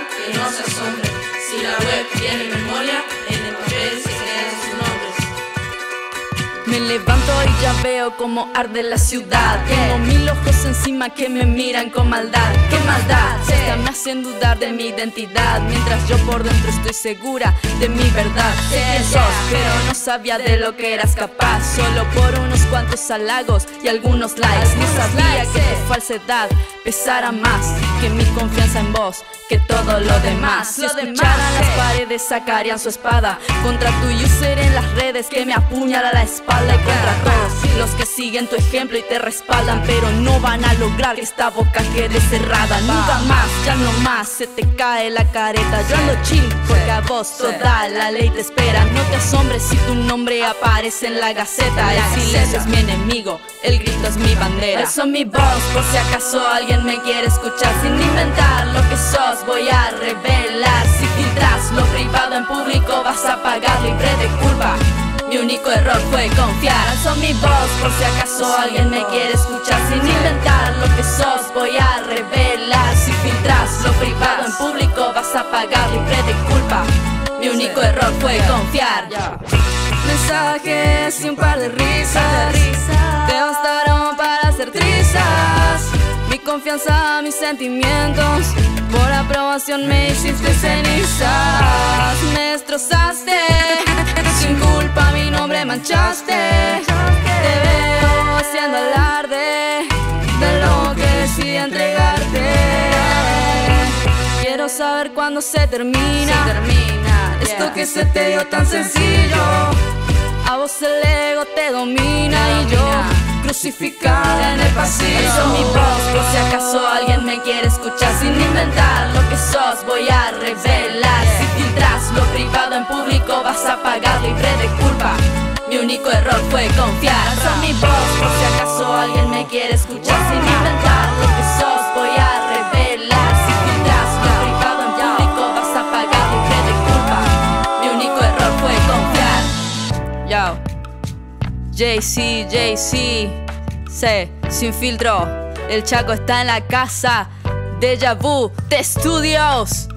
que no se asombre. Si la web tiene memoria, en el papel se quedan sus nombres. Me levanto y ya veo cómo arde la ciudad. Tengo mil ojos encima que me miran con maldad. ¡Qué maldad! Esta me hacen dudar de mi identidad. Mientras yo por dentro estoy segura de mi verdad. Sé quién sos, pero no sabía de lo que eras capaz. Solo por unos cuantos halagos y algunos likes. No sabía que tu falsedad pesara más que mi confianza en vos, que todo lo demás. Si escucharan las paredes, sacarían su espada contra tu user en las redes que me apuñala la espalda y contra todos los que siguen tu ejemplo y te respaldan, pero no van a lograr que esta boca quede cerrada. Nunca más, ya no más, se te cae la careta. Yo ando chill porque a vos toda la ley te espera. No te asombres si tu nombre aparece en la gaceta. El silencio es mi enemigo, el grito es mi bandera. Alzo mi voz por si acaso alguien me quiere escuchar sin inventar lo que sos. Voy a revelar si filtras lo privado en público vas a pagar libre de culpa. Mi único error fue confiar. Alzo mi voz por si acaso alguien me quiere escuchar sin inventar lo que sos. Voy a revelar si filtras lo privado en público vas a pagar libre de culpa. Mi único error fue confiar. Mensajes y un par de risas Confianza, mis sentimientos, por aprobación me hiciste cenizas. Me destrozaste, sin culpa mi nombre manchaste. Te veo haciendo alarde de lo que decidí entregarte. Quiero saber cuándo se termina. Esto que se te dio tan sencillo. A vos el ego te domina y yo crucificada en el pasillo. Alzo mi voz por si acaso alguien me quiere escuchar sin inventar lo que sos. Voy a revelar si filtras lo privado en público vas a pagar libre de culpa. Mi único error fue confiar. Alzo mi voz por si acaso alguien me quiere escuchar sin inventar lo que sos. Voy a revelar si filtras lo privado en público vas a pagar libre de culpa. Mi único error fue confiar. Yo, JC, JC, C, sin filtro. El Chaco está en la casa. Deja vu de estudios.